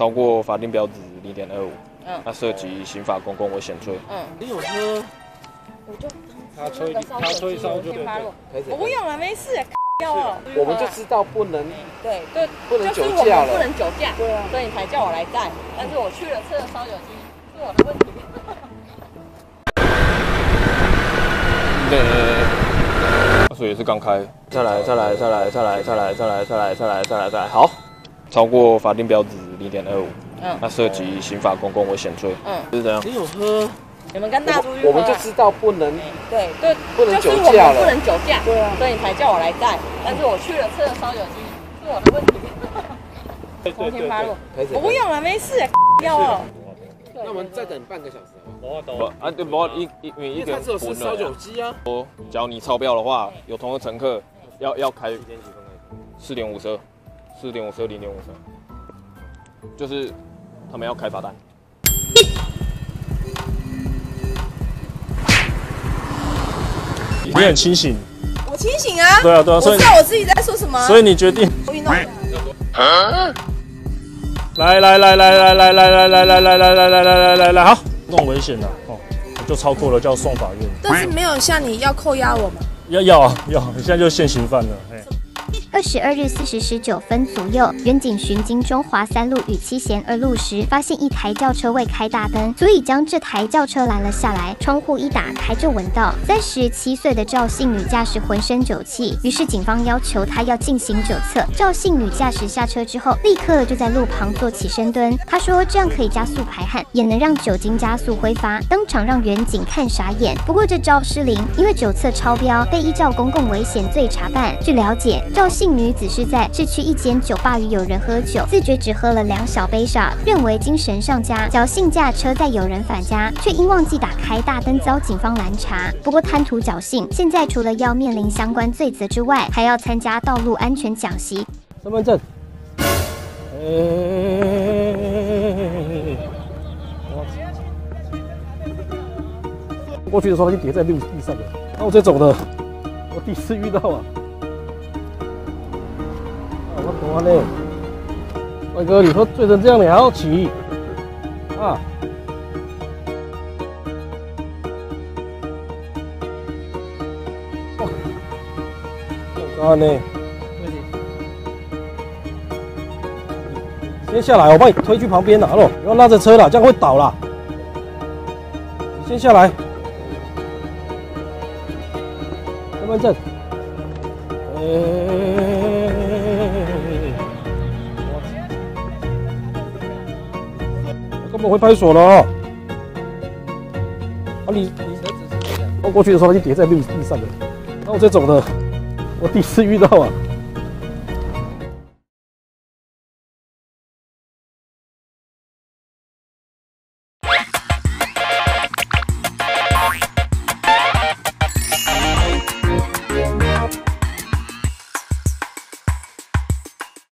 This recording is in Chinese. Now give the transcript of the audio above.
超过法定标值零点二五，嗯，那涉及刑法公共危险罪。嗯，你有喝？我就他吹他吹烧就对了。我不用了，没事。要哦，我们就知道不能，对对，不能酒驾了，不能酒驾，对啊，所以你才叫我来带。但是我去了吃了烧酒鸡，是我的问题。对，水也是刚开。再来，再来，再来，再来，再来，再来，再来，再来，再来，再来，好，超过法定标值零点二五，嗯，那涉及刑法公共危险罪，嗯，是这样。你有喝？你们跟大叔我们就知道不能，对对，不能酒驾了，不能酒驾，对啊，所以你才叫我来带。但是我去了吃了烧酒鸡，是我的问题。重新发落，我不用了，没事，要哦。那我们再等半个小时。不啊，对，不一一一个人吃烧酒鸡啊。哦，只要你超标的话，有同个乘客要要开四点五车，四点五车，零点五十，就是他们要开罚单。你很清醒，我清醒啊。对啊对啊，我知道我自己在说什么。所以你决定。运动。来来来来来来来来来来来来来来来来来，好，弄危险了哦，就超过了，就要送法院。但是没有像你要扣押我吗？要要啊要，你现在就现行犯了，嘿。二十二日四时十九分左右，远警巡经中华三路与七贤二路时，发现一台轿车未开大灯，所以将这台轿车拦了下来。窗户一打开，就闻到三十七岁的赵姓女驾驶浑身酒气，于是警方要求她要进行酒测。赵姓女驾驶下车之后，立刻就在路旁做起深蹲。她说这样可以加速排汗，也能让酒精加速挥发，当场让远警看傻眼。不过这招失灵因为酒测超标，被依照公共危险罪查办。据了解，赵。姓女子是在市区一间酒吧与友人喝酒，自觉只喝了两小杯上，认为精神上佳，侥幸驾车载友人返家，却因忘记打开大灯遭警方拦查。不过贪图侥幸，现在除了要面临相关罪责之外，还要参加道路安全讲习。身份证。过去的时候他就叠在路地上了，那我这走的，我第一次遇到啊。我懂了，帅哥，你喝醉成这样，你还要骑啊？哦，呢？先下来，我帮你推去旁边了。喽，不要拉着车了，这样会倒了。先下来。身份证。根本会派出所了哦！啊，你你车子是我过去的时候，它就叠在路地上了。那我这种的，我第一次遇到啊。